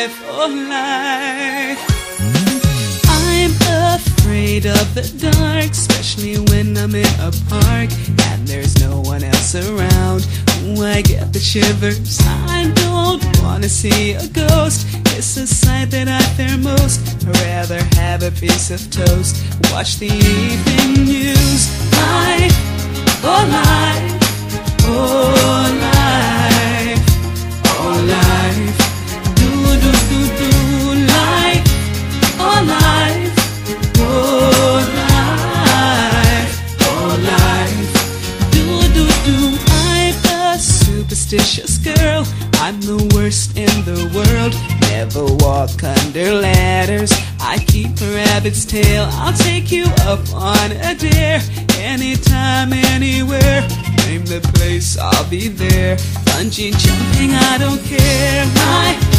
life, oh life. I'm afraid of the dark, especially when I'm in a park and there's no one else around. Ooh, I get the shivers. I don't wanna see a ghost. It's a sight that I fear most. I'd rather have a piece of toast. Watch the evening news. Superstitious girl. I'm the worst in the world. Never walk under ladders. I keep a rabbit's tail. I'll take you up on a dare. Anytime, anywhere. Name the place, I'll be there. Bungee jumping, I don't care. Life,